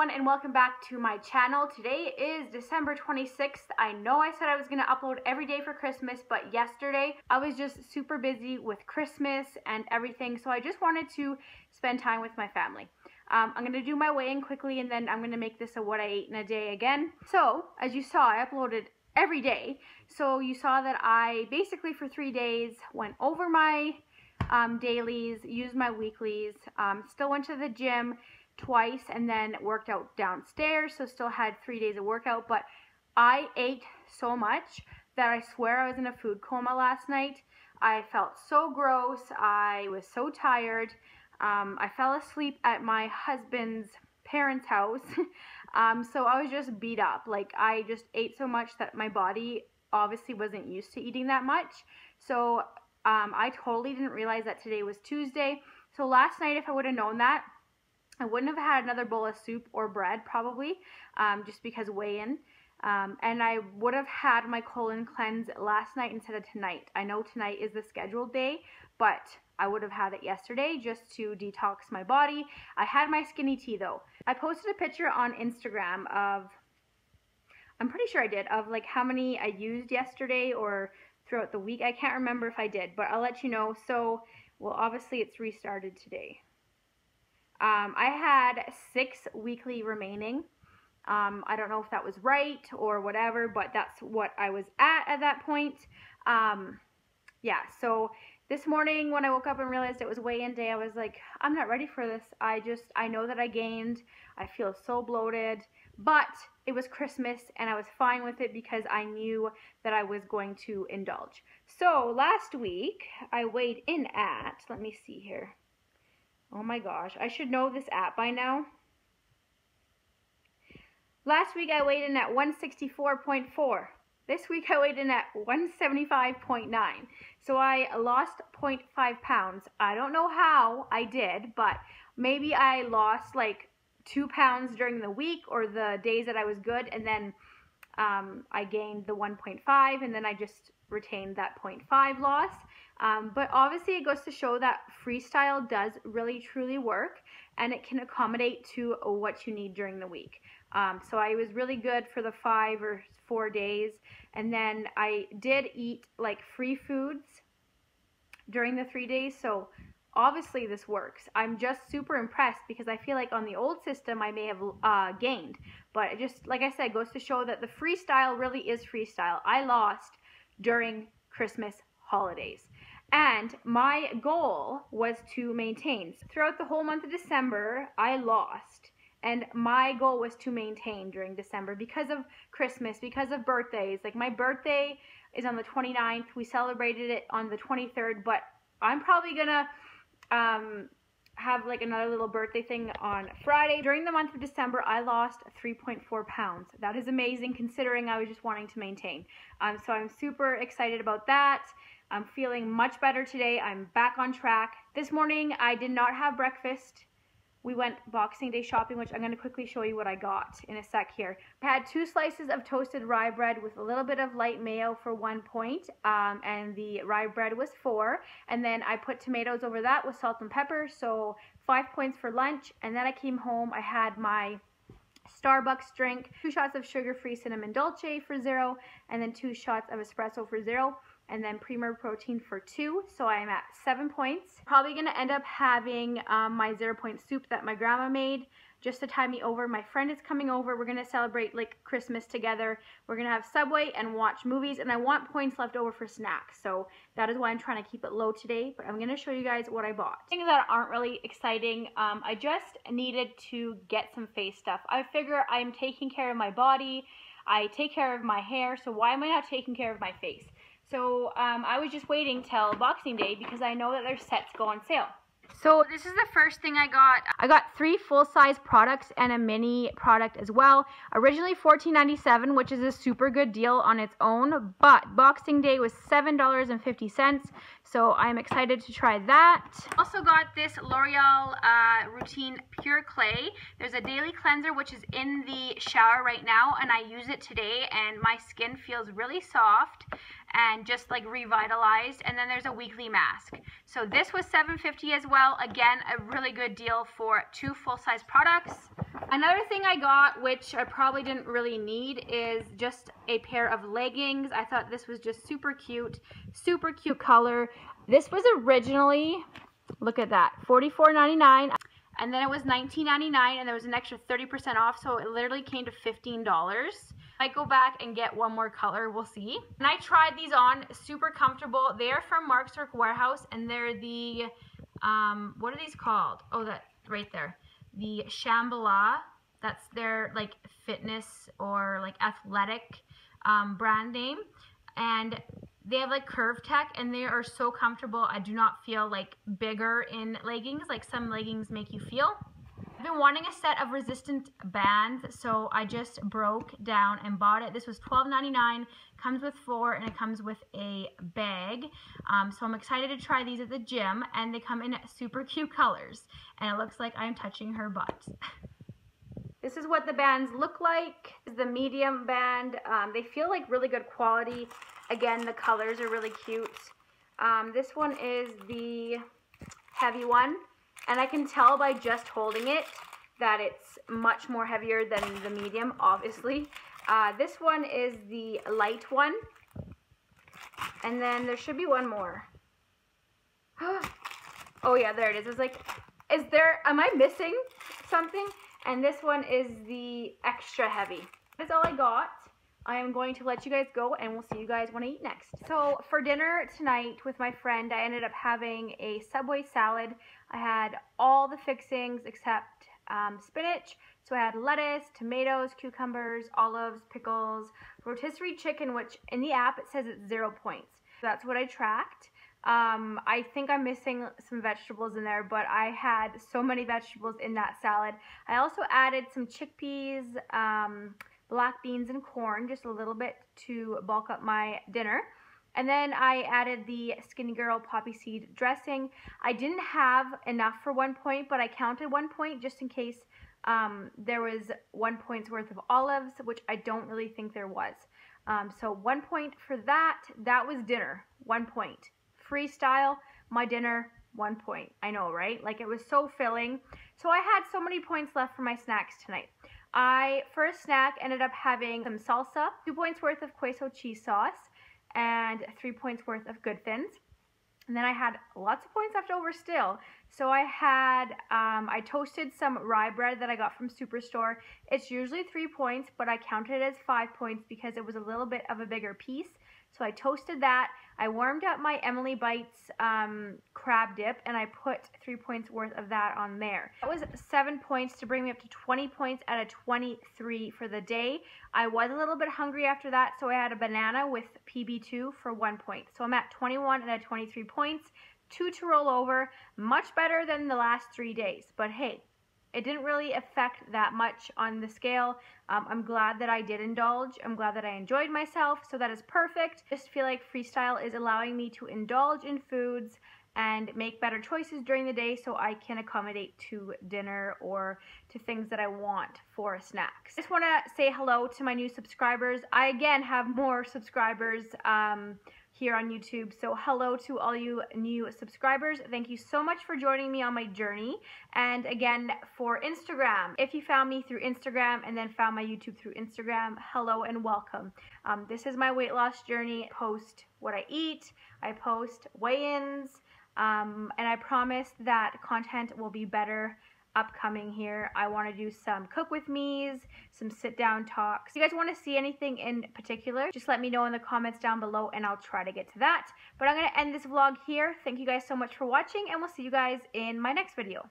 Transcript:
everyone and welcome back to my channel. Today is December 26th. I know I said I was going to upload every day for Christmas, but yesterday I was just super busy with Christmas and everything, so I just wanted to spend time with my family. Um, I'm going to do my weigh-in quickly and then I'm going to make this a what I ate in a day again. So, as you saw, I uploaded every day. So you saw that I basically for three days went over my um, dailies, used my weeklies, um, still went to the gym, twice and then worked out downstairs, so still had three days of workout. But I ate so much that I swear I was in a food coma last night. I felt so gross. I was so tired. Um, I fell asleep at my husband's parents' house. um, so I was just beat up. Like I just ate so much that my body obviously wasn't used to eating that much. So um, I totally didn't realize that today was Tuesday. So last night, if I would have known that, I wouldn't have had another bowl of soup or bread probably, um, just because weigh-in. Um, and I would have had my colon cleanse last night instead of tonight. I know tonight is the scheduled day, but I would have had it yesterday just to detox my body. I had my skinny tea though. I posted a picture on Instagram of, I'm pretty sure I did, of like how many I used yesterday or throughout the week. I can't remember if I did, but I'll let you know. So, well, obviously it's restarted today. Um, I had six weekly remaining. Um, I don't know if that was right or whatever, but that's what I was at at that point. Um, yeah, so this morning when I woke up and realized it was weigh-in day, I was like, I'm not ready for this. I just, I know that I gained. I feel so bloated, but it was Christmas and I was fine with it because I knew that I was going to indulge. So last week I weighed in at, let me see here. Oh my gosh, I should know this app by now. Last week I weighed in at 164.4. This week I weighed in at 175.9. So I lost 0.5 pounds. I don't know how I did, but maybe I lost like two pounds during the week or the days that I was good, and then um, I gained the 1.5, and then I just retained that 0.5 loss. Um, but obviously, it goes to show that freestyle does really truly work and it can accommodate to what you need during the week. Um, so I was really good for the five or four days. And then I did eat like free foods during the three days. So obviously this works. I'm just super impressed because I feel like on the old system I may have uh, gained. But it just, like I said, goes to show that the freestyle really is freestyle. I lost during Christmas holidays. And my goal was to maintain. Throughout the whole month of December, I lost. And my goal was to maintain during December because of Christmas, because of birthdays. Like my birthday is on the 29th. We celebrated it on the 23rd, but I'm probably gonna um, have like another little birthday thing on Friday. During the month of December, I lost 3.4 pounds. That is amazing considering I was just wanting to maintain. Um, so I'm super excited about that. I'm feeling much better today. I'm back on track. This morning, I did not have breakfast. We went Boxing Day shopping, which I'm going to quickly show you what I got in a sec here. I had two slices of toasted rye bread with a little bit of light mayo for one point, um, and the rye bread was four. And then I put tomatoes over that with salt and pepper, so five points for lunch. And then I came home, I had my Starbucks drink, two shots of sugar-free cinnamon dolce for zero, and then two shots of espresso for zero and then Premier Protein for two. So I'm at seven points. Probably gonna end up having um, my zero point soup that my grandma made just to tie me over. My friend is coming over. We're gonna celebrate like Christmas together. We're gonna have Subway and watch movies and I want points left over for snacks. So that is why I'm trying to keep it low today. But I'm gonna show you guys what I bought. Things that aren't really exciting. Um, I just needed to get some face stuff. I figure I'm taking care of my body. I take care of my hair. So why am I not taking care of my face? So um, I was just waiting till Boxing Day because I know that their sets go on sale. So this is the first thing I got. I got three full-size products and a mini product as well. Originally $14.97, which is a super good deal on its own, but Boxing Day was $7.50, so I'm excited to try that. Also got this L'Oreal uh, Routine Pure Clay. There's a daily cleanser, which is in the shower right now, and I use it today, and my skin feels really soft and just like revitalized and then there's a weekly mask. So this was 750 as well. Again a really good deal for two full-size products. Another thing I got, which I probably didn't really need, is just a pair of leggings. I thought this was just super cute, super cute color. This was originally, look at that, $44.99 and then it was $19.99 and there was an extra 30% off so it literally came to $15 might go back and get one more color we'll see. And I tried these on super comfortable. They're from Mark's Work Wearhouse and they're the um, what are these called? Oh that right there. The Shambhala that's their like fitness or like athletic um, brand name. And they have like curve tech and they are so comfortable. I do not feel like bigger in leggings like some leggings make you feel. I've been wanting a set of resistant bands, so I just broke down and bought it. This was $12.99, comes with four, and it comes with a bag. Um, so I'm excited to try these at the gym, and they come in super cute colors. And it looks like I'm touching her butt. This is what the bands look like. This is the medium band. Um, they feel like really good quality. Again, the colors are really cute. Um, this one is the heavy one, and I can tell by just holding it that it's much more heavier than the medium, obviously. Uh, this one is the light one, and then there should be one more. oh yeah, there it is. It's like, is there, am I missing something? And this one is the extra heavy. That's all I got. I am going to let you guys go and we'll see you guys when I eat next. So for dinner tonight with my friend, I ended up having a Subway salad. I had all the fixings except um, spinach. So I had lettuce, tomatoes, cucumbers, olives, pickles, rotisserie chicken, which in the app it says it's zero points. So that's what I tracked. Um, I think I'm missing some vegetables in there, but I had so many vegetables in that salad. I also added some chickpeas, um, black beans and corn, just a little bit to bulk up my dinner. And then I added the Skinny Girl Poppy Seed dressing. I didn't have enough for one point, but I counted one point just in case um, there was one point's worth of olives, which I don't really think there was. Um, so one point for that. That was dinner. One point. Freestyle, my dinner, one point. I know, right? Like it was so filling. So I had so many points left for my snacks tonight. I, for a snack, ended up having some salsa, two points worth of queso cheese sauce, and three points worth of Good Thins. And then I had lots of points left over still. So I had, um, I toasted some rye bread that I got from Superstore. It's usually three points, but I counted it as five points because it was a little bit of a bigger piece. So I toasted that. I warmed up my Emily Bites um, crab dip and I put three points worth of that on there. That was seven points to bring me up to 20 points out of 23 for the day. I was a little bit hungry after that, so I had a banana with PB2 for one point. So I'm at 21 out of 23 points, two to roll over, much better than the last three days. But hey, it didn't really affect that much on the scale. Um, I'm glad that I did indulge. I'm glad that I enjoyed myself, so that is perfect. Just feel like freestyle is allowing me to indulge in foods and make better choices during the day so I can accommodate to dinner or to things that I want for snacks. I just want to say hello to my new subscribers. I again have more subscribers. Um, here on YouTube. So hello to all you new subscribers. Thank you so much for joining me on my journey. And again, for Instagram, if you found me through Instagram and then found my YouTube through Instagram, hello and welcome. Um, this is my weight loss journey. I post what I eat. I post weigh-ins. Um, and I promise that content will be better upcoming here. I want to do some cook with me's, some sit down talks. If you guys want to see anything in particular, just let me know in the comments down below and I'll try to get to that. But I'm going to end this vlog here. Thank you guys so much for watching and we'll see you guys in my next video.